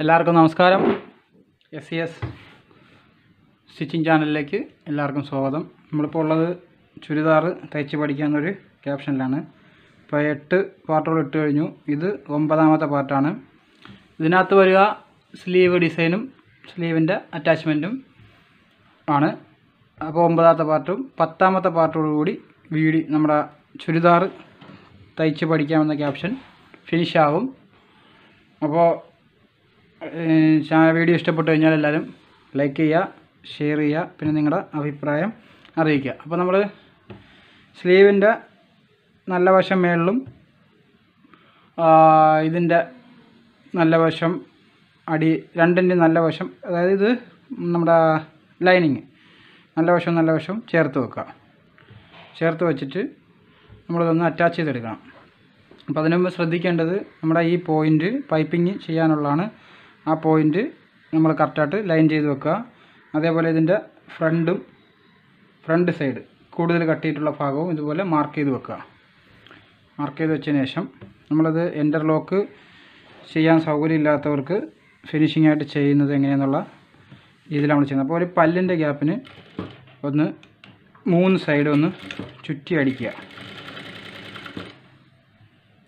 എല്ലാവർക്കും നമസ്കാരം. S C S stitching ചാനലിലേക്ക് എല്ലാവർക്കും സ്വാഗതം. നമ്മളിപ്പോൾ ഉള്ളത് ചുരിദാർ തയ്ച്ച് പഠിക്കാമെന്നൊരു ക്യാപ്ഷനിലാണ്. ഇപ്പോൾ എട്ട് പാർട്ടുകൾ ഇട്ട് കഴിഞ്ഞു. ഇത് ഒമ്പതാമത്തെ പാർട്ടാണ്. ഇതിനകത്ത് വരിക സ്ലീവ് ഡിസൈനും സ്ലീവിന്റെ അറ്റാച്ച്മെന്റും ആണ്. അപ്പോൾ ഒമ്പതാമത്തെ പാർട്ടും പത്താമത്തെ പാർട്ടോടുകൂടി വീടി നമ്മുടെ ചുരിദാർ തയ്ച്ച് പഠിക്കാമെന്ന ക്യാപ്ഷൻ ഫിനിഷ് ആകും അപ്പോൾ വീഡിയോ ഇഷ്ടപ്പെട്ടു കഴിഞ്ഞാൽ എല്ലാവരും ലൈക്ക് ചെയ്യുക ഷെയർ ചെയ്യുക പിന്നെ നിങ്ങളുടെ അഭിപ്രായം അറിയിക്കുക. അപ്പോൾ നമ്മൾ സ്ലീവിന്റെ നല്ല വശം മേളിലും ഇതിന്റെ നല്ല വശം അടി രണ്ടിന്റെ നല്ല വശം അതായത് ഇത് നമ്മുടെ ലൈനിങ് നല്ല വശം നല്ല വശം ചേർത്ത് വെക്കുക. ചേർത്ത് വെച്ചിട്ട് നമ്മളിതൊന്ന് അറ്റാച്ച് ചെയ്തെടുക്കണം. അപ്പോൾ അതിനുമുമ്പ് ശ്രദ്ധിക്കേണ്ടത് നമ്മുടെ ഈ പോയിന്റ് പൈപ്പിങ് ചെയ്യാനുള്ളതാണ്. ആ പോയിന്റ് നമ്മൾ കറക്റ്റായിട്ട് ലൈൻ ചെയ്ത് വെക്കുക. അതേപോലെ ഇതിന്റെ ഫ്രണ്ടും ഫ്രണ്ട് സൈഡ് കൂടുതൽ കട്ടിയിട്ടുള്ള ഭാഗവും ഇതുപോലെ മാർക്ക് ചെയ്ത് വെക്കുക. മാർക്ക് ചെയ്ത് വെച്ചതിന് ശേഷം നമ്മളത് എന്റർലോക്ക് ചെയ്യാൻ സൗകര്യമില്ലാത്തവർക്ക് ഫിനിഷിംഗ് ആയിട്ട് ചെയ്യുന്നത് എങ്ങനെയാണെന്നുള്ള രീതിയിലാണ് നമ്മൾ ചെയ്യുന്നത്. അപ്പോൾ ഒരു പല്ലിന്റെ ഗ്യാപ്പിന് ഒന്ന് മൂന്ന് സൈഡ് ഒന്ന് ചുറ്റി അടിക്കുക.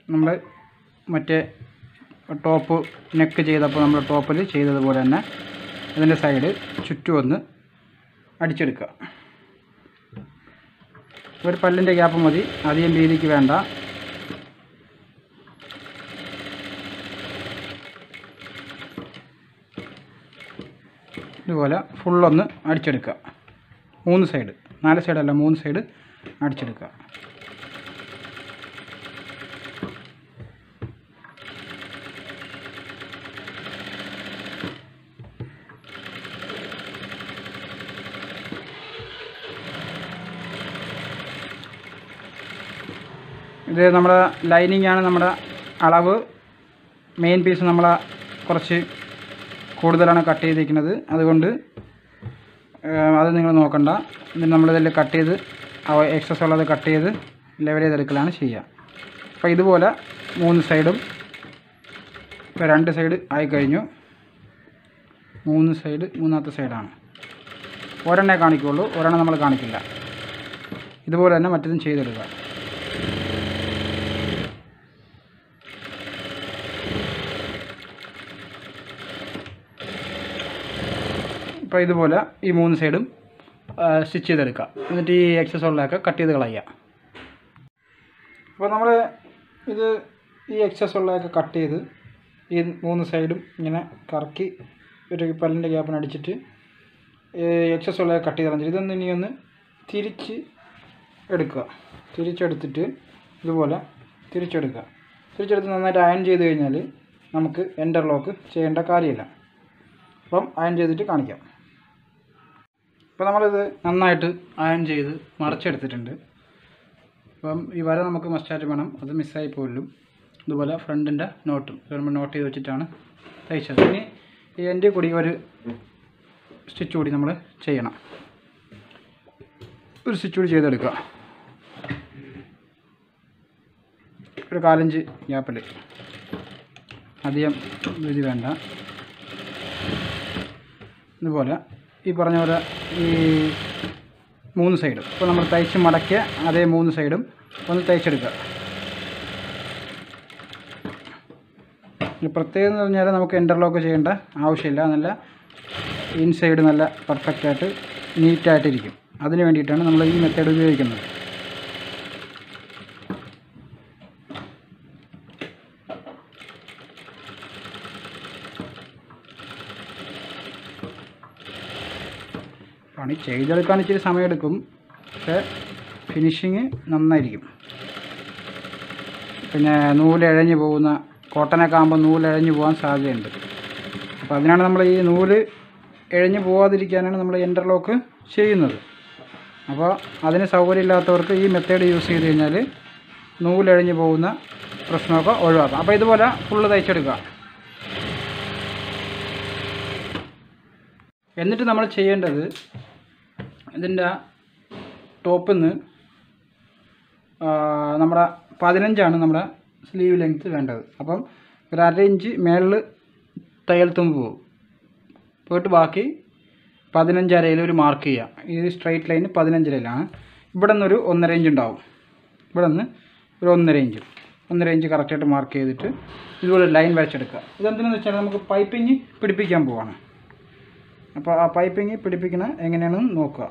നമ്മൾ മറ്റേ ടോപ്പ് നെക്ക് ചെയ്തപ്പോൾ നമ്മൾ ടോപ്പിൽ ചെയ്തതുപോലെ തന്നെ ഇതിന്റെ സൈഡ് ചുറ്റും ഒന്ന് അടിച്ചെടുക്കുക. ഒരു പല്ലിന്റെ ഗ്യാപ്പ് മതി. അധികം വീതിക്ക് വേണ്ട. ഇതുപോലെ ഫുള്ളൊന്ന് അടിച്ചെടുക്കുക. മൂന്ന് സൈഡ് നാല് സൈഡല്ല മൂന്ന് സൈഡ് അടിച്ചെടുക്കുക. ഇത് നമ്മുടെ ലൈനിങ്ങാണ് നമ്മുടെ അളവ്. മെയിൻ പീസ് നമ്മൾ കുറച്ച് കൂടുതലാണ് കട്ട് ചെയ്തിരിക്കുന്നത്. അതുകൊണ്ട് അത് നിങ്ങൾ നോക്കണ്ട. ഇത് നമ്മളിതിൽ കട്ട് ചെയ്ത് എക്സസ് ഉള്ളത് കട്ട് ചെയ്ത് ലെവൽ ചെയ്തെടുക്കലാണ് ചെയ്യുക. അപ്പോൾ ഇതുപോലെ മൂന്ന് സൈഡും ഇപ്പോൾ രണ്ട് സൈഡ് ആയിക്കഴിഞ്ഞു. മൂന്ന് സൈഡ് മൂന്നാമത്തെ സൈഡാണ് ഒരെണ്ണേ കാണിക്കുള്ളൂ. ഒരെണ്ണം നമ്മൾ കാണിക്കില്ല. ഇതുപോലെ തന്നെ മറ്റതും ചെയ്തെടുക്കുക. ഇപ്പോൾ ഇതുപോലെ ഈ മൂന്ന് സൈഡും സ്റ്റിച്ച് ചെയ്തെടുക്കുക. എന്നിട്ട് ഈ എക്സസ് ഉള്ളതൊക്കെ കട്ട് ചെയ്ത് കളയുക. അപ്പോൾ നമ്മൾ ഇത് ഈ എക്സസ് ഉള്ളതൊക്കെ കട്ട് ചെയ്ത് ഈ മൂന്ന് സൈഡും ഇങ്ങനെ കറക്കി ഒരു പല്ലിന്റെ ഗ്യാപ്പിനടിച്ചിട്ട് എക്സസ് ഉള്ളതൊക്കെ കട്ട് ചെയ്ത് കളഞ്ഞിട്ട് ഇതൊന്ന് ഇനിയൊന്ന് തിരിച്ച് എടുക്കുക. തിരിച്ചെടുത്തിട്ട് ഇതുപോലെ തിരിച്ചെടുക്കുക. തിരിച്ചെടുത്ത് നന്നായിട്ട് അയൺ ചെയ്ത് കഴിഞ്ഞാൽ നമുക്ക് എന്റർലോക്ക് ചെയ്യേണ്ട കാര്യമില്ല. അപ്പം അയൺ ചെയ്തിട്ട് കാണിക്കാം. അപ്പോൾ നമ്മളിത് നന്നായിട്ട് അയൺ ചെയ്ത് മറച്ചെടുത്തിട്ടുണ്ട്. അപ്പം ഈ വര നമുക്ക് മസ്റ്റായിട്ട് വേണം. അത് മിസ്സായി പോലും. അതുപോലെ ഫ്രണ്ടിന്റെ നോട്ടും നമ്മൾ നോട്ട് ചെയ്ത് വെച്ചിട്ടാണ് തയ്ച്ചത്. ഇനി ഈ എന്റെ കൂടി ഒരു സ്റ്റിച്ച് കൂടി നമ്മൾ ചെയ്യണം. ഒരു സ്റ്റിച്ച് കൂടി ചെയ്തെടുക്കുക. ഒരു കാലഞ്ച് ഗ്യാപ്പിൽ അധികം ഇത് വേണ്ട. ഇതുപോലെ ഈ പറഞ്ഞ പോലെ ഈ മൂന്ന് സൈഡും ഇപ്പോൾ നമ്മൾ തയ്ച്ച് മടക്കിയ അതേ മൂന്ന് സൈഡും ഒന്ന് തയ്ച്ചെടുക്കുക. പ്രത്യേകം എന്ന് പറഞ്ഞാൽ നമുക്ക് ഇന്റർലോക്ക് ചെയ്യേണ്ട ആവശ്യമില്ല. നല്ല ഇൻസൈഡ് നല്ല പെർഫെക്റ്റായിട്ട് നീറ്റായിട്ടിരിക്കും അതിന് വേണ്ടിയിട്ടാണ് നമ്മൾ ഈ മെത്തേഡ് ഉപയോഗിക്കുന്നത്. പണി ചെയ്തെടുക്കാൻ ഇച്ചിരി സമയമെടുക്കും. പക്ഷേ ഫിനിഷിങ് നന്നായിരിക്കും. പിന്നെ നൂലിഴഞ്ഞ് പോകുന്ന കോട്ടനൊക്കെ ആകുമ്പോൾ നൂലിഴഞ്ഞ് പോകാൻ സാധ്യതയുണ്ട്. അപ്പോൾ അതിനാണ് നമ്മൾ ഈ നൂൽ ഇഴഞ്ഞു പോകാതിരിക്കാനാണ് നമ്മൾ എന്റർലോക്ക് ചെയ്യുന്നത്. അപ്പോൾ അതിന് സൗകര്യമില്ലാത്തവർക്ക് ഈ മെത്തേഡ് യൂസ് ചെയ്ത് കഴിഞ്ഞാൽ നൂലിഴഞ്ഞു പോകുന്ന പ്രശ്നമൊക്കെ ഒഴിവാക്കാം. അപ്പോൾ ഇതുപോലെ ഫുള്ള് തയ്ച്ചെടുക്കുക. എന്നിട്ട് നമ്മൾ ചെയ്യേണ്ടത് ഇതിന്റെ ടോപ്പിൽ നിന്ന് നമ്മുടെ പതിനഞ്ചാണ് നമ്മുടെ സ്ലീവ് ലെങ്ത്ത് വേണ്ടത്. അപ്പം ഒരു അര ഇഞ്ച് മേളിൽ തയ്യൽ തുമ്പ് പോകും പോയിട്ട് ബാക്കി പതിനഞ്ചരയിൽ ഒരു മാർക്ക് ചെയ്യുക ഈ സ്ട്രൈറ്റ് ലൈൻ പതിനഞ്ചരയിലാണ് ഇവിടെ നിന്നൊരു ഒന്നര ഇഞ്ച് ഉണ്ടാവും. ഇവിടെ നിന്ന് ഒരു ഒന്നര ഇഞ്ച്. ഒന്നര ഇഞ്ച് കറക്റ്റായിട്ട് മാർക്ക് ചെയ്തിട്ട് ഇതുപോലെ ലൈൻ വരച്ചെടുക്കുക. ഇതെന്തിനാന്ന് വെച്ചാൽ നമുക്ക് പൈപ്പിങ് പിടിപ്പിക്കാൻ പോവാണ്. അപ്പോൾ ആ പൈപ്പിങ് പിടിപ്പിക്കണ എങ്ങനെയാണെന്ന് നോക്കുക.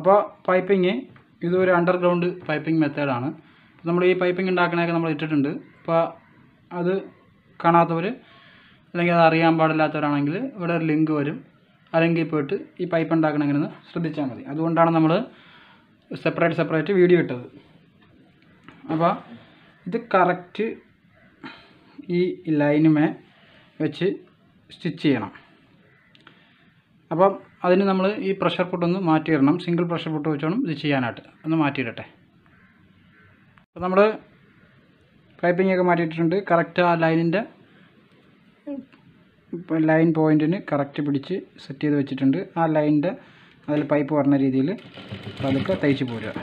അപ്പോൾ പൈപ്പിങ് ഇതൊരു അണ്ടർഗ്രൗണ്ട് പൈപ്പിംഗ് മെത്തേഡാണ് നമ്മൾ ഈ പൈപ്പിംഗ് ഉണ്ടാക്കണതൊക്കെ നമ്മൾ ഇട്ടിട്ടുണ്ട്. അപ്പോൾ അത് കാണാത്തവർ അല്ലെങ്കിൽ അത് അറിയാൻ പാടില്ലാത്തവരാണെങ്കിൽ ഇവിടെ ഒരു ലിങ്ക് വരും. അല്ലെങ്കിൽ പോയിട്ട് ഈ പൈപ്പ് ഉണ്ടാക്കണം എങ്ങനെയെന്ന് ശ്രദ്ധിച്ചാൽ മതി. അതുകൊണ്ടാണ് നമ്മൾ സെപ്പറേറ്റ് സെപ്പറേറ്റ് വീഡിയോ ഇട്ടത്. അപ്പോൾ ഇത് കറക്റ്റ് ഈ ലൈനുമേ വെച്ച് സ്റ്റിച്ച് ചെയ്യണം. അപ്പം അതിന് നമ്മൾ ഈ പ്രഷർ പുട്ടൊന്ന് മാറ്റിയിടണം. സിംഗിൾ പ്രഷർ പുട്ട് വെച്ചോണം. ഇത് ചെയ്യാനായിട്ട്. ഒന്ന് മാറ്റിയിടട്ടെ. അപ്പോൾ നമ്മൾ പൈപ്പിംഗ് ഒക്കെ മാറ്റിയിട്ടുണ്ട് കറക്റ്റ് ആ ലൈനിന്റെ ലൈൻ പോയിന്റിന് കറക്റ്റ് പിടിച്ച് സെറ്റ് ചെയ്ത് വെച്ചിട്ടുണ്ട്. ആ ലൈനിന്റെ അതിൽ പൈപ്പ് പറഞ്ഞ രീതിയിൽ പതുക്കെ തയ്ച്ച് പോരുക.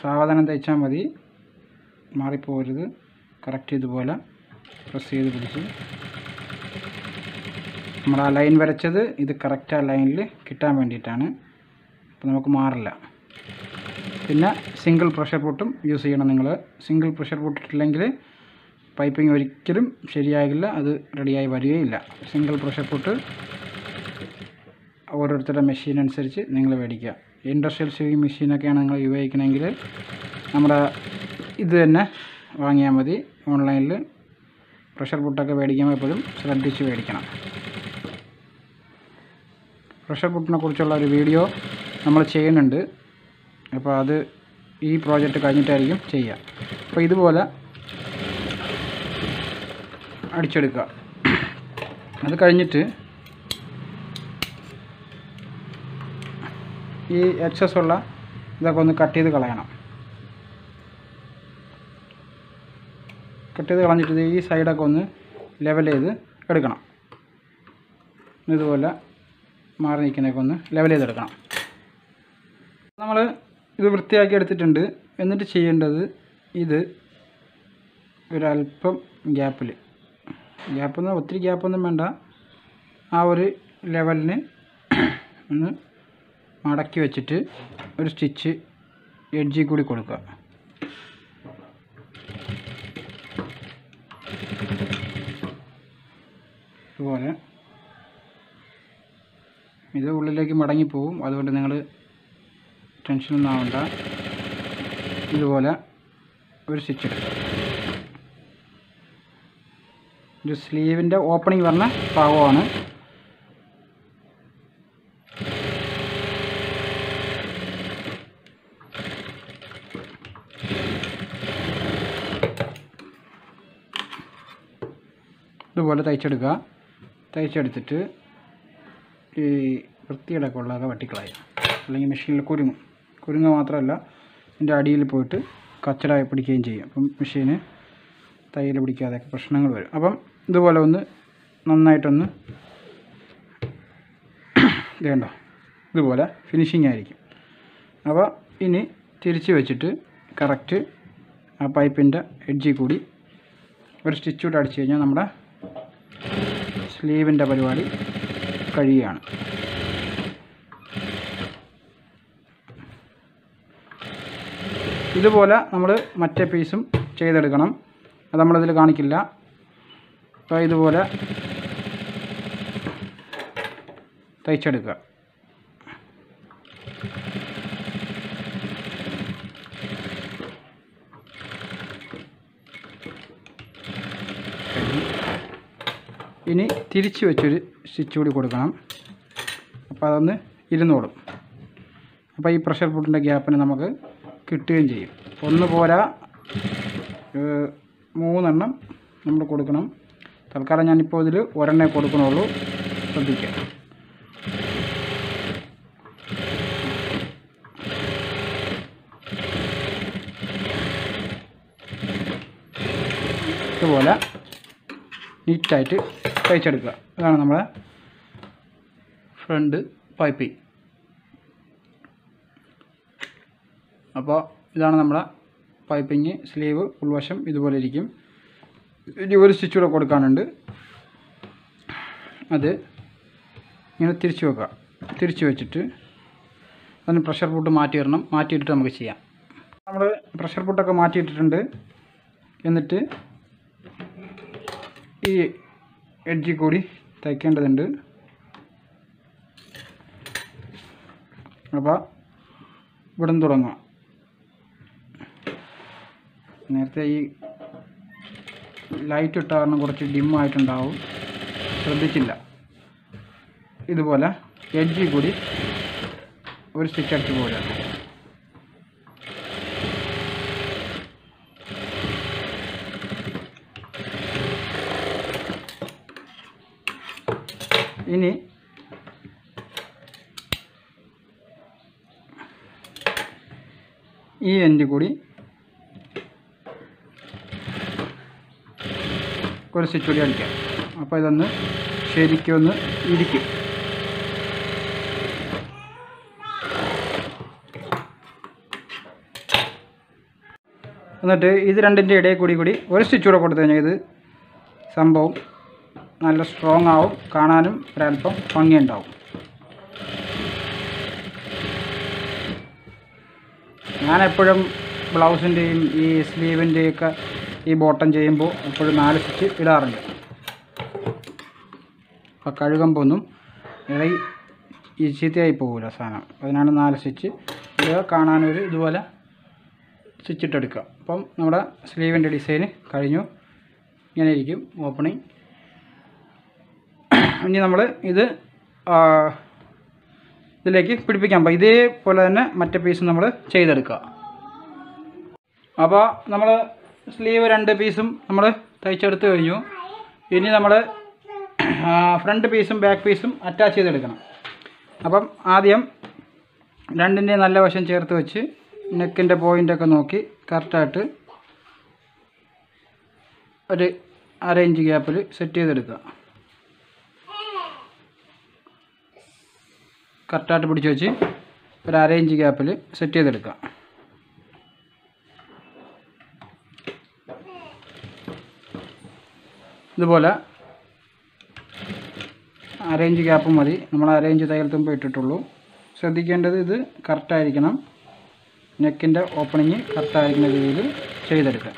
സാവധാനം തയ്ച്ചാൽ മതി. മാറിപ്പോരുത്. കറക്റ്റ് ഇതുപോലെ പ്രസ് ചെയ്ത് പിടിച്ച് നമ്മൾ ആ ലൈൻ വരച്ചത് ഇത് കറക്റ്റ് ആ ലൈനിൽ കിട്ടാൻ വേണ്ടിയിട്ടാണ്. അപ്പോൾ നമുക്ക് മാറില്ല. പിന്നെ സിംഗിൾ പ്രഷർ പൊട്ടും യൂസ് ചെയ്യണം നിങ്ങൾ സിംഗിൾ പ്രഷർ പൊട്ടിട്ടില്ലെങ്കിൽ പൈപ്പിംഗ് ഒരിക്കലും ശരിയാകില്ല അത് റെഡിയായി വരികയില്ല. സിംഗിൾ പ്രഷർ പൊട്ട് ഓരോരുത്തരുടെ മെഷീൻ അനുസരിച്ച് നിങ്ങൾ മേടിക്കുക. ഇൻഡസ്ട്രിയൽ സ്വിമ്മിങ് മെഷീനൊക്കെയാണ് നിങ്ങൾ ഉപയോഗിക്കണമെങ്കിൽ നമ്മുടെ ഇത് തന്നെ വാങ്ങിയാൽ മതി. ഓൺലൈനിൽ പ്രഷർ പൊട്ടൊക്കെ മേടിക്കുമ്പോൾ എപ്പോഴും ശ്രദ്ധിച്ച് മേടിക്കണം. പ്രഷർ കുട്ടിനെ കുറിച്ചുള്ള ഒരു വീഡിയോ നമ്മൾ ചെയ്യുന്നുണ്ട്. അപ്പോൾ അത് ഈ പ്രോജക്റ്റ് കഴിഞ്ഞിട്ടായിരിക്കും ചെയ്യുക. അപ്പോൾ ഇതുപോലെ അടിച്ചെടുക്കുക. അത് കഴിഞ്ഞിട്ട് ഈ എക്സസ് ഉള്ള ഇതൊക്കെ ഒന്ന് കട്ട് ചെയ്ത് കളയണം. കട്ട് ചെയ്ത് കളഞ്ഞിട്ട് ഈ സൈഡൊക്കെ ഒന്ന് ലെവൽ ചെയ്ത് എടുക്കണം. ഇതുപോലെ മാറി നിൽക്കുന്നതൊക്കെ ഒന്ന് ലെവൽ ചെയ്തെടുക്കണം. നമ്മൾ ഇത് വൃത്തിയാക്കി എടുത്തിട്ടുണ്ട്. എന്നിട്ട് ചെയ്യേണ്ടത് ഇത് ഒരല്പം ഗ്യാപ്പിൽ ഗ്യാപ്പൊന്നും ഒത്തിരി ഗ്യാപ്പൊന്നും വേണ്ട. ആ ഒരു ലെവലിന് ഒന്ന് മടക്കി വെച്ചിട്ട് ഒരു സ്റ്റിച്ച് എഡ്ജി കൂടി കൊടുക്കുക. ഇതുപോലെ ഇത് ഉള്ളിലേക്ക് മടങ്ങിപ്പോവും അതുകൊണ്ട് നിങ്ങൾ ടെൻഷനൊന്നും ആവണ്ട. ഇതുപോലെ ഒരു സ്റ്റിച്ച് എടുക്കുക ഒരു സ്ലീവിന്റെ ഓപ്പണിംഗ് പറഞ്ഞ ഭാഗമാണ്. ഇതുപോലെ തയ്ച്ചെടുക്കുക. തയ്ച്ചെടുത്തിട്ട് ഈ വൃത്തിയുടെ ഉള്ളതൊക്കെ വെട്ടിക്കളയുക അല്ലെങ്കിൽ മെഷീനിൽ കുരുങ്ങും. കുരുങ്ങുക മാത്രമല്ല ഇതിന്റെ അടിയിൽ പോയിട്ട് കച്ചടായി പിടിക്കുകയും ചെയ്യും. അപ്പം മെഷീന് തയ്യൽ പിടിക്കാതെയൊക്കെ പ്രശ്നങ്ങൾ വരും. അപ്പം ഇതുപോലെ ഒന്ന് നന്നായിട്ടൊന്ന് ഇതേണ്ടോ? ഇതുപോലെ ഫിനിഷിംഗ് ആയിരിക്കും. അപ്പോൾ ഇനി തിരിച്ച് വെച്ചിട്ട് കറക്റ്റ് ആ പൈപ്പിന്റെ എഡ്ജിൽ കൂടി ഒരു സ്റ്റിച്ച് കൂടെ അടിച്ചു കഴിഞ്ഞാൽ നമ്മുടെ സ്ലീവിന്റെ പരിപാടി കഴിയുകയാണ് ഇതുപോലെ നമ്മൾ മറ്റേ പീസും ചെയ്തെടുക്കണം. അത് നമ്മളിതിൽ കാണിക്കില്ല. അപ്പോൾ ഇതുപോലെ തയ്ച്ചെടുക്കുക. ഇനി തിരിച്ച് വെച്ചൊരു സ്റ്റിച്ച് കൂടി കൊടുക്കണം. അപ്പോൾ അതൊന്ന് ഇരുന്നോളും. അപ്പോൾ ഈ പ്രഷർ പുട്ടിന്റെ ഗ്യാപ്പിന് നമുക്ക് കിട്ടുകയും ചെയ്യും. ഒന്ന് പോരാ. മൂന്നെണ്ണം നമ്മൾ കൊടുക്കണം. തൽക്കാലം ഞാനിപ്പോൾ ഇതിൽ ഒരെണ്ണേ കൊടുക്കണുള്ളൂ. ശ്രദ്ധിക്കാം. ഇതുപോലെ. നീറ്റായിട്ട് തയ്ച്ചെടുക്കുക. അതാണ് നമ്മുടെ ഫ്രണ്ട് പൈപ്പിംഗ് അപ്പോൾ ഇതാണ് നമ്മുടെ പൈപ്പിങ് സ്ലീവ് ഉൾവശം ഇതുപോലെ ഇരിക്കും. ഇനി ഒരു സ്റ്റിച്ച് കൂടെ കൊടുക്കാനുണ്ട്. അത് ഇങ്ങനെ തിരിച്ചു വെക്കുക. തിരിച്ചു വെച്ചിട്ട് അതിന് പ്രഷർ പൂട്ട് മാറ്റിയിടണം മാറ്റിയിട്ടിട്ട് നമുക്ക് ചെയ്യാം. നമ്മൾ പ്രഷർ പൂട്ടൊക്കെ മാറ്റിയിട്ടിട്ടുണ്ട്. എന്നിട്ട് ഈ എഡ്ജിൽ കൂടി തയ്ക്കേണ്ടതുണ്ട്. അപ്പോൾ ഇവിടെ നിന്ന് തുടങ്ങാം. നേരത്തെ ഈ ലൈറ്റ് ഇട്ട കാരണം കുറച്ച് ഡിമ്മായിട്ടുണ്ടാവും ശ്രദ്ധിച്ചില്ല. ഇതുപോലെ എഡ്ജിൽ കൂടി ഒരു സ്റ്റിച്ച് അടിച്ച് പോലെ ഇനി ഈ എൻഡ് കൂടി ഒരു സ്വിച്ച് കൂടി അടിക്കാം അപ്പോൾ ഇതൊന്ന് ശരിക്കും ഒന്ന് ഇരിക്കും. എന്നിട്ട് ഇത് രണ്ടിന്റെ ഇടയിൽ കൂടി കൂടി ഒരു സ്റ്റിച്ച് കൂടെ കൊടുത്തു കഴിഞ്ഞാൽ ഇത് സംഭവം നല്ല സ്ട്രോങ് ആവും കാണാനും ഒരല്പം ഭംഗിയുണ്ടാവും. ഞാനെപ്പോഴും ബ്ലൗസിന്റെയും ഈ സ്ലീവിന്റെയൊക്കെ ഈ ബോട്ടം ചെയ്യുമ്പോൾ എപ്പോഴും നാല് സ്റ്റിച്ച് ഇടാറുണ്ട്. അപ്പോൾ കഴുകുമ്പോൾ ഒന്നും ഇളകി ഈ ചീത്തയായി പോകില്ല സാധനം. അതിനാണ് നാല് സ്റ്റിച്ച് ഇത് കാണാനൊരു ഇതുപോലെ സ്റ്റിച്ച് ഇട്ടെടുക്കുക അപ്പം നമ്മുടെ സ്ലീവിന്റെ ഡിസൈന് കഴിഞ്ഞു. ഇങ്ങനെ ഇരിക്കും ഓപ്പണിങ് ഇനി നമ്മൾ ഇത് ഇതിലേക്ക് പിടിപ്പിക്കാൻ പോകും ഇതേപോലെ തന്നെ മറ്റേ പീസും നമ്മൾ ചെയ്തെടുക്കുക. അപ്പോൾ നമ്മൾ സ്ലീവ് രണ്ട് പീസും നമ്മൾ തയ്ച്ചെടുത്ത് കഴിഞ്ഞു. ഇനി നമ്മൾ ഫ്രണ്ട് പീസും ബാക്ക് പീസും അറ്റാച്ച് ചെയ്തെടുക്കണം. അപ്പം ആദ്യം രണ്ടിന്റെ നല്ല വശം ചേർത്ത് വെച്ച് നെക്കിന്റെ പോയിന്റൊക്കെ നോക്കി കറക്റ്റായിട്ട് ഒരു അര ഇഞ്ച് ഗ്യാപ്പിൽ സെറ്റ് ചെയ്തെടുക്കുക. കറക്റ്റായിട്ട് പിടിച്ച് വെച്ച് ഒരു അര ഇഞ്ച് ഗ്യാപ്പിൽ സെറ്റ് ചെയ്തെടുക്കുക ഇതുപോലെ അരേഞ്ച് ഗ്യാപ്പ് മതി. നമ്മൾ അരേഞ്ച് തയ്യൽ തുമ്പ് ഇട്ടിട്ടുള്ളൂ. ശ്രദ്ധിക്കേണ്ടത് ഇത് കറക്റ്റായിരിക്കണം നെക്കിന്റെ ഓപ്പണിങ് കറക്റ്റായിരിക്കുന്ന രീതിയിൽ ചെയ്തെടുക്കുക.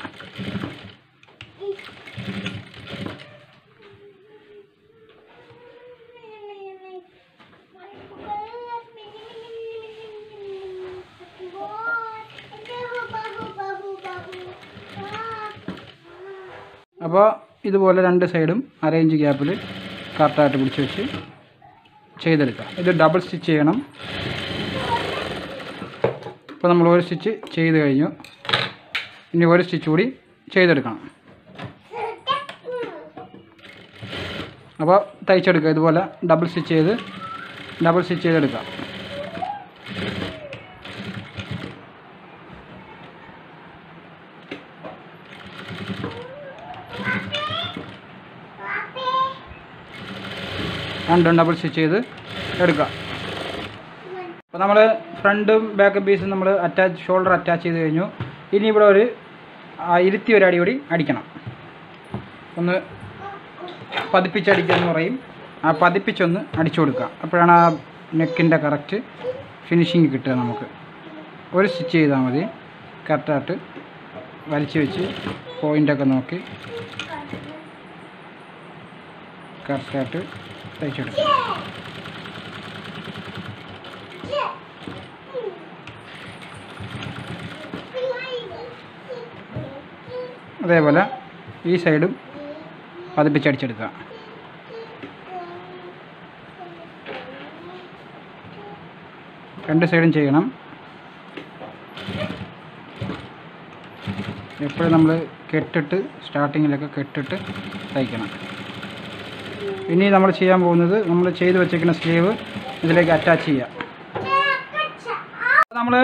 ഇതുപോലെ രണ്ട് സൈഡും അര ഇഞ്ച് ഗ്യാപ്പിൽ കറക്റ്റായിട്ട് പിടിച്ച് വെച്ച് ചെയ്തെടുക്കുക. ഇത് ഡബിൾ സ്റ്റിച്ച് ചെയ്യണം. ഇപ്പോൾ നമ്മൾ ഒരു സ്റ്റിച്ച് ചെയ്ത് കഴിഞ്ഞു. ഇനി ഒരു സ്റ്റിച്ച് കൂടി ചെയ്തെടുക്കണം. അപ്പോൾ തയ്ച്ചെടുക്കുക. ഇതുപോലെ ഡബിൾ സ്റ്റിച്ച് ചെയ്ത് ഡബിൾ സ്റ്റിച്ച് ചെയ്തെടുക്കുക. രണ്ടും ഡബിൾ സ്റ്റിച്ച് ചെയ്ത് എടുക്കുക. അപ്പോൾ നമ്മൾ ഫ്രണ്ടും ബാക്ക് പീസും നമ്മൾ അറ്റാച്ച് ഷോൾഡർ അറ്റാച്ച് ചെയ്ത് കഴിഞ്ഞു. ഇനി ഇവിടെ ഒരു ഇരുത്തി ഒരു അടി കൂടി അടിക്കണം. ഒന്ന് പതിപ്പിച്ചടിക്കുക എന്ന് പറയും. ആ പതിപ്പിച്ചൊന്ന് അടിച്ചു കൊടുക്കുക. അപ്പോഴാണ് ആ നെക്കിന്റെ കറക്റ്റ് ഫിനിഷിങ് കിട്ടുക നമുക്ക്. ഒരു സ്റ്റിച്ച് ചെയ്താൽ മതി. കറക്റ്റായിട്ട് വലിച്ചു വെച്ച് പോയിന്റൊക്കെ നോക്കി. കറക്റ്റായിട്ട് തയ്ച്ചെടുക്കും. അതേപോലെ ഈ സൈഡും പതിപ്പിച്ചടിച്ചെടുക്കുക. രണ്ട് സൈഡും ചെയ്യണം. എപ്പോഴും നമ്മൾ കെട്ടിട്ട് സ്റ്റാർട്ടിങ്ങിലൊക്കെ കെട്ടിട്ട് തയ്ക്കണം. ഇനി നമ്മൾ ചെയ്യാൻ പോകുന്നത് നമ്മൾ ചെയ്ത് വെച്ചേക്കുന്ന സ്ലീവ് ഇതിലേക്ക് അറ്റാച്ച് ചെയ്യാം. നമ്മൾ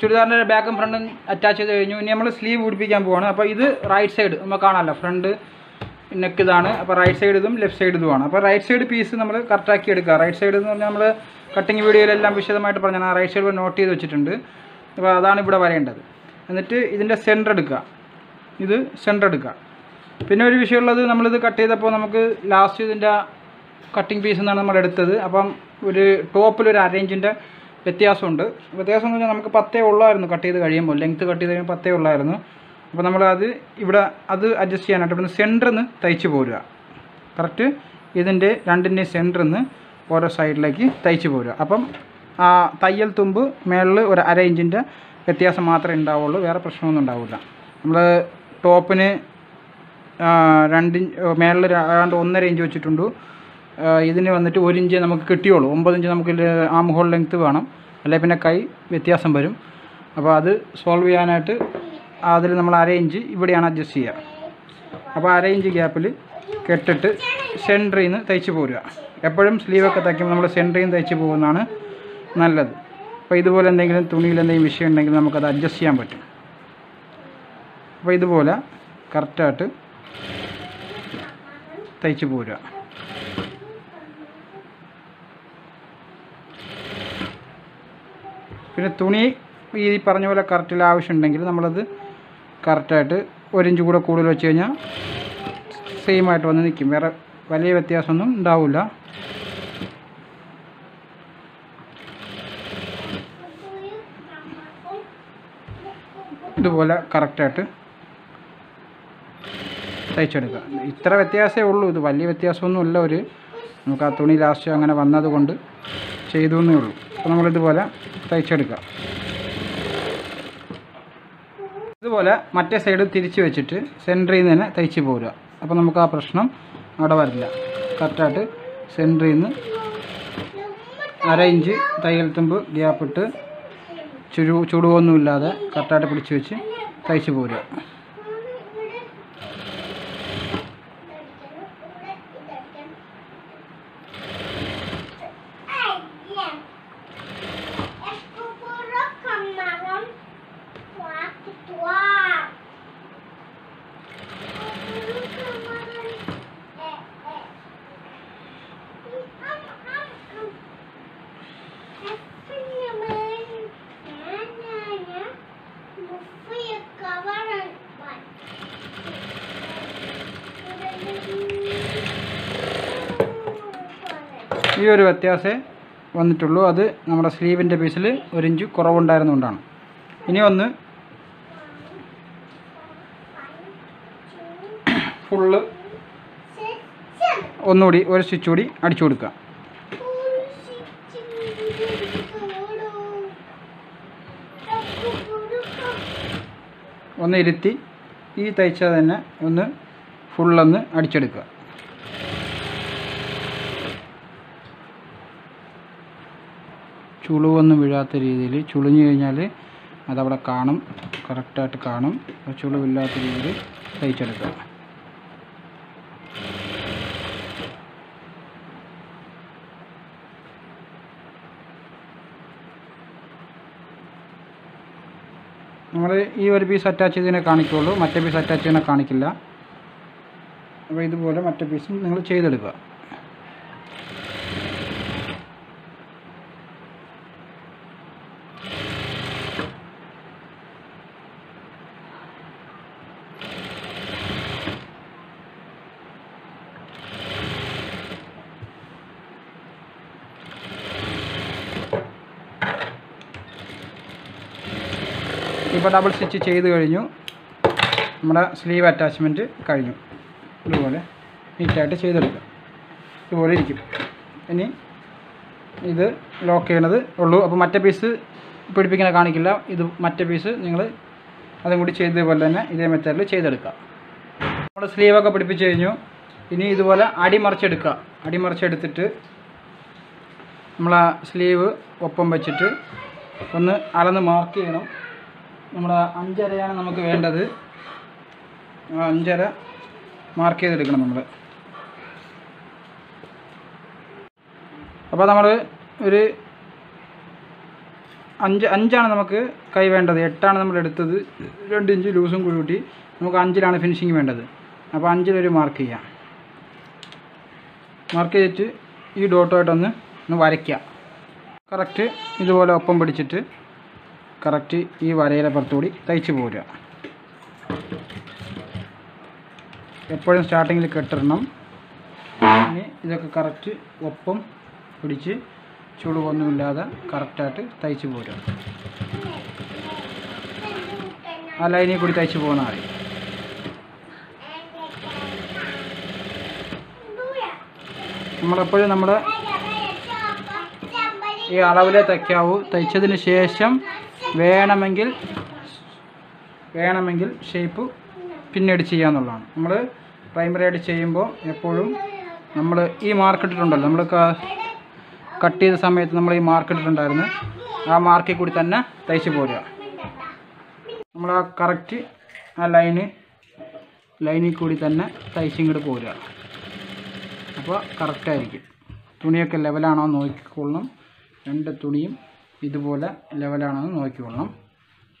ചുരിദാറിന്റെ ബാക്കും ഫ്രണ്ടും അറ്റാച്ച് ചെയ്ത് കഴിഞ്ഞു. ഇനി നമ്മൾ സ്ലീവ് പിടിപ്പിക്കാൻ പോവാണ്. അപ്പോൾ ഇത് റൈറ്റ് സൈഡ് നമുക്ക് കാണാമല്ലോ. ഫ്രണ്ട് നെക്ക് ഇതാണ്. അപ്പോൾ റൈറ്റ് സൈഡ് ഇതും ലെഫ്റ്റ് സൈഡ് ഇതുമാണ്. അപ്പോൾ റൈറ്റ് സൈഡ് പീസ് നമ്മൾ കറക്റ്റാക്കി എടുക്കുക റൈറ്റ് സൈഡ് എന്ന് പറഞ്ഞാൽ നമ്മൾ കട്ടിങ് വീഡിയോയിലെല്ലാം വിശദമായിട്ട് പറഞ്ഞു ഞാൻ റൈറ്റ് സൈഡ് നോട്ട് ചെയ്ത് വെച്ചിട്ടുണ്ട്. അപ്പോൾ അതാണ് ഇവിടെ വരേണ്ടത്. എന്നിട്ട് ഇതിന്റെ സെന്റർ എടുക്കുക ഇത് സെന്റർ എടുക്കുക പിന്നെ ഒരു വിഷയമുള്ളത് നമ്മളിത് കട്ട് ചെയ്തപ്പോൾ നമുക്ക് ലാസ്റ്റ് ഇതിന്റെ കട്ടിങ് പീസ് എന്നാണ് നമ്മൾ എടുത്തത്. അപ്പം ഒരു ടോപ്പിൽ ടോപ്പിലൊരു അരേഞ്ചിന്റെ വ്യത്യാസമുണ്ട്. വ്യത്യാസം എന്ന് പറഞ്ഞാൽ നമുക്ക് പത്തേ ഉള്ളായിരുന്നു കട്ട് ചെയ്ത് കഴിയുമ്പോൾ. ലെങ്ത്ത് കട്ട് ചെയ്ത് കഴിയുമ്പോൾ പത്തേ ഉള്ളായിരുന്നു. അപ്പോൾ നമ്മൾ അത് ഇവിടെ അത് അഡ്ജസ്റ്റ് ചെയ്യാനായിട്ട് ഇവിടുന്ന് സെന്ററിൽ നിന്ന് തയ്ച്ച് പോരുക. കറക്റ്റ് ഇതിന്റെ രണ്ടിന്റെയും സെന്ററിൽ നിന്ന് ഓരോ സൈഡിലേക്ക് തയ്ച്ച് പോരുക. അപ്പം ആ തയ്യൽ തുമ്പ് മേളിൽ ഒരു അര ഇഞ്ചിന്റെ വ്യത്യാസം മാത്രമേ ഉണ്ടാവുള്ളൂ. വേറെ പ്രശ്നമൊന്നും ഉണ്ടാവില്ല. നമ്മൾ ടോപ്പിന് രണ്ട് മേളിൽ ഏതാണ്ട് ഒന്നര ഇഞ്ച് വെച്ചിട്ടുണ്ട്. ഇതിന് വന്നിട്ട് ഒരു ഇഞ്ച് നമുക്ക് കിട്ടിയോളൂ ഒമ്പത് ഇഞ്ച് നമുക്ക് ആം ഹോൾ ലെങ്ത്ത് വേണം. അല്ലെങ്കിൽ പിന്നെ കൈ വ്യത്യാസം വരും. അപ്പോൾ അത് സോൾവ് ചെയ്യാനായിട്ട് അതിൽ നമ്മൾ അര ഇഞ്ച് ഇവിടെയാണ് അഡ്ജസ്റ്റ് ചെയ്യുക. അപ്പോൾ അര ഇഞ്ച് ഗ്യാപ്പിൽ കെട്ടിട്ട് സെന്ററിൽ നിന്ന് തയ്ച്ച് പോരുക. എപ്പോഴും സ്ലീവൊക്കെ തയ്ക്കുമ്പോൾ നമ്മൾ സെന്ററിൽ നിന്ന് തയ്ച്ച് പോകുന്നതാണ് നല്ലത്. അപ്പോൾ ഇതുപോലെ എന്തെങ്കിലും തുണിയിൽ എന്തെങ്കിലും വിഷയം ഉണ്ടെങ്കിൽ നമുക്കത് അഡ്ജസ്റ്റ് ചെയ്യാൻ പറ്റും. അപ്പോൾ ഇതുപോലെ കറക്റ്റായിട്ട് തയ്ച്ച് പോരുക. പിന്നെ തുണി ഈ പറഞ്ഞ പോലെ കറക്റ്റിൽ ആവശ്യമുണ്ടെങ്കിൽ നമ്മളത് കറക്റ്റായിട്ട് ഒരിഞ്ച് കൂടെ കൂടുതൽ വെച്ച് കഴിഞ്ഞാൽ സെയിം ആയിട്ട് വന്ന് നിൽക്കും വേറെ വലിയ വ്യത്യാസമൊന്നും ഉണ്ടാവില്ല ഇതുപോലെ കറക്റ്റായിട്ട് തയ്ച്ചെടുക്കുക. ഇത്ര വ്യത്യാസമേ ഉള്ളൂ. ഇത് വലിയ വ്യത്യാസമൊന്നുമില്ല. ഒരു നമുക്ക് ആ തുണി ലാസ്റ്റ് അങ്ങനെ വന്നതുകൊണ്ട് ചെയ്തു എന്നേ ഉള്ളൂ. അപ്പോൾ നമ്മളിതുപോലെ തയ്ച്ചെടുക്കുക. ഇതുപോലെ മറ്റേ സൈഡ് തിരിച്ച് വെച്ചിട്ട് സെന്ററിൽ നിന്ന് തന്നെ തയ്ച്ച് പോരുക. അപ്പോൾ നമുക്ക് ആ പ്രശ്നം അവിടെ വരില്ല. കറക്റ്റായിട്ട് സെന്ററിൽ നിന്ന് അര ഇഞ്ച് തയ്യൽ തുമ്പ് ഗ്യാപ്പിട്ട് ചുരു ചുടുവൊന്നുമില്ലാതെ കറക്റ്റായിട്ട് പിടിച്ച് വെച്ച് തയ്ച്ച് പോരുക. ഈ ഒരു വ്യത്യാസമേ വന്നിട്ടുള്ളൂ. അത് നമ്മുടെ സ്ലീവിന്റെ പീസിൽ ഒരു ഇഞ്ച് കുറവുണ്ടായിരുന്നുകൊണ്ടാണ്. ഇനി ഒന്ന് ഫുള്ള് ഒന്നുകൂടി ഒരു സ്റ്റിച്ച് കൂടി അടിച്ചു കൊടുക്കുക. ഒന്ന് ഇരുത്തി ഈ തയ്ച്ചത് തന്നെ ഒന്ന് ഫുള്ളൊന്ന് അടിച്ചെടുക്കുക. ചുളിവൊന്നും വീഴാത്ത രീതിയിൽ ചുളിഞ്ഞു കഴിഞ്ഞാൽ അതവിടെ കാണും കറക്റ്റായിട്ട് കാണും. ചുളിവില്ലാത്ത രീതിയിൽ തയ്ച്ചെടുക്കുക. നമ്മൾ ഈ ഒരു പീസ് അറ്റാച്ച് ചെയ്തതിനെ കാണിക്കുള്ളൂ. മറ്റേ പീസ് അറ്റാച്ച് ചെയ്യുന്ന കാണിക്കില്ല. അപ്പോൾ ഇതുപോലെ മറ്റേ പീസും നിങ്ങൾ ചെയ്തെടുക്കുക. ഇപ്പോൾ ഡബിൾ സ്റ്റിച്ച് ചെയ്ത് കഴിഞ്ഞു. നമ്മുടെ സ്ലീവ് അറ്റാച്ച്മെന്റ് കഴിഞ്ഞു. ഇതുപോലെ നീറ്റായിട്ട് ചെയ്തെടുക്കാം. ഇതുപോലെ ഇരിക്കും. ഇനി ഇത് ലോക്ക് ചെയ്യണത് ഉള്ളൂ. അപ്പോൾ മറ്റേ പീസ് പിടിപ്പിക്കുന്ന കാണിക്കില്ല. ഇത് മറ്റേ പീസ് നിങ്ങൾ അതും കൂടി ചെയ്തതുപോലെ തന്നെ ഇതേ മെത്തേഡിൽ ചെയ്തെടുക്കുക. നമ്മുടെ സ്ലീവൊക്കെ പിടിപ്പിച്ച് കഴിഞ്ഞു. ഇനി ഇതുപോലെ അടിമറിച്ചെടുക്കുക അടിമറിച്ചെടുത്തിട്ട് നമ്മൾ ആ സ്ലീവ് ഒപ്പം വെച്ചിട്ട് ഒന്ന് അളന്ന് മാർക്ക് ചെയ്യണം. നമ്മുടെ അഞ്ചരയാണ് നമുക്ക് വേണ്ടത്. അഞ്ചര മാർക്ക് ചെയ്തെടുക്കണം നമ്മൾ അപ്പോൾ നമ്മൾ ഒരു അഞ്ച് അഞ്ചാണ് നമുക്ക് കൈ വേണ്ടത്. എട്ടാണ് നമ്മൾ എടുത്തത്. രണ്ട് ഇഞ്ച് ലൂസും കൂട്ടി നമുക്ക് അഞ്ചിലാണ് ഫിനിഷിങ് വേണ്ടത്. അപ്പോൾ അഞ്ചിലൊരു മാർക്ക് ചെയ്യാം. മാർക്ക് ചെയ്തിട്ട് ഈ ഡോട്ടുമായിട്ടൊന്ന് ഒന്ന് വരയ്ക്കുക കറക്റ്റ് ഇതുപോലെ ഒപ്പം പിടിച്ചിട്ട് കറക്റ്റ് ഈ വരയിലെ പുറത്തുകൂടി തയ്ച്ച് പോരുക. എപ്പോഴും സ്റ്റാർട്ടിങ്ങിൽ കെട്ടിടണം ഇനി ഇതൊക്കെ കറക്റ്റ് ഒപ്പം പിടിച്ച് ചുളിവൊന്നുമില്ലാതെ കറക്റ്റായിട്ട് തയ്ച്ച് പോരുക. ആ ലൈനിൽ കൂടി തയ്ച്ച് പോകുന്ന മതി. നമ്മളെപ്പോഴും നമ്മുടെ ഈ അളവിലെ തയ്ക്കാവൂ. തയ്ച്ചതിന് ശേഷം വേണമെങ്കിൽ വേണമെങ്കിൽ ഷേപ്പ് പിന്നീട് ചെയ്യാമെന്നുള്ളതാണ് നമ്മൾ പ്രൈമറി ആയിട്ട് ചെയ്യുമ്പോൾ എപ്പോഴും നമ്മൾ ഈ മാർക്ക് ഇട്ടിട്ടുണ്ടല്ലോ. നമ്മൾ കട്ട് ചെയ്ത സമയത്ത് നമ്മൾ ഈ മാർക്ക് ഇട്ടിട്ടുണ്ടായിരുന്നു. ആ മാർക്കിൽ കൂടി തന്നെ തയ്ച്ച് പോരുക. നമ്മൾ ആ കറക്റ്റ് ആ ലൈന് ലൈനിൽ കൂടി തന്നെ തയ്ച്ചിങ്ങോട്ട് പോരുക. അപ്പോൾ കറക്റ്റായിരിക്കും തുണിയൊക്കെ ലെവലാണോ നോക്കിക്കൊള്ളണം. രണ്ട് തുണിയും ഇതുപോലെ ലെവലാണെന്ന് നോക്കിക്കൊള്ളണം.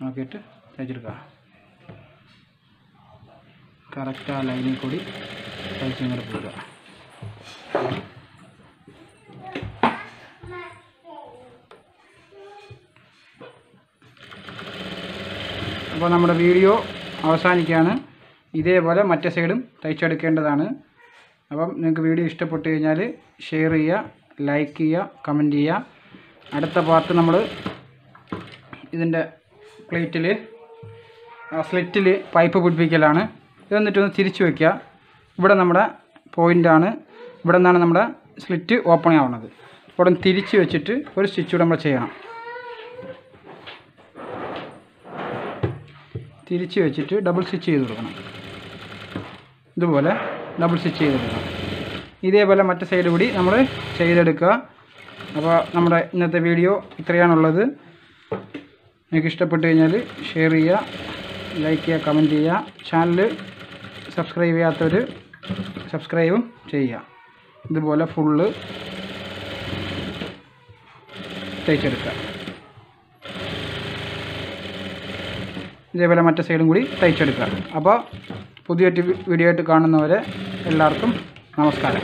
നോക്കിയിട്ട് തയ്ച്ചെടുക്കുക. കറക്റ്റ് ആ ലൈനിൽ കൂടി തയ്ച്ചിങ്ങോട്ട് പോരുക അപ്പോൾ നമ്മുടെ വീഡിയോ അവസാനിക്കുകയാണ്. ഇതേപോലെ മറ്റേ സൈഡും തയ്ച്ചെടുക്കേണ്ടതാണ്. അപ്പം നിങ്ങൾക്ക് വീഡിയോ ഇഷ്ടപ്പെട്ടു കഴിഞ്ഞാൽ ഷെയർ ചെയ്യുക ലൈക്ക് ചെയ്യുക കമന്റ് ചെയ്യുക. അടുത്ത പാർട്ട് നമ്മൾ ഇതിന്റെ പ്ലേറ്റിൽ സ്ലിറ്റിൽ പൈപ്പ് പിടിപ്പിക്കലാണ്. ഇത് എന്നിട്ടൊന്ന് തിരിച്ചു വയ്ക്കുക ഇവിടെ നമ്മുടെ പോയിന്റാണ് ഇവിടെ നിന്നാണ് നമ്മുടെ സ്ലിറ്റ് ഓപ്പൺ ആവുന്നത്. ഇവിടെ തിരിച്ച് വെച്ചിട്ട് ഒരു സ്റ്റിച്ച് കൂടെ നമ്മൾ ചെയ്യണം. തിരിച്ച് വെച്ചിട്ട് ഡബിൾ സ്റ്റിച്ച് ചെയ്ത് കൊടുക്കണം. ഇതുപോലെ ഡബിൾ സ്റ്റിച്ച് ചെയ്ത് കൊടുക്കണം. ഇതേപോലെ മറ്റേ സൈഡ് കൂടി നമ്മൾ ചെയ്തെടുക്കുക. അപ്പോൾ നമ്മുടെ ഇന്നത്തെ വീഡിയോ ഇത്രയാണുള്ളത്. നിങ്ങൾക്ക് ഇഷ്ടപ്പെട്ടു കഴിഞ്ഞാൽ ഷെയർ ചെയ്യുക ലൈക്ക് ചെയ്യുക കമന്റ് ചെയ്യുക. ചാനൽ സബ്സ്ക്രൈബ് ചെയ്യാത്തവർ സബ്സ്ക്രൈബും ചെയ്യുക. ഇതുപോലെ ഫുള്ള് തയ്ച്ചെടുക്കുക. ഇതേപോലെ മറ്റേ സൈഡും കൂടി തയ്ച്ചെടുക്കുക. അപ്പോൾ പുതിയൊരു വീഡിയോ ആയിട്ട് കാണുന്നവരെ എല്ലാവർക്കും നമസ്കാരം.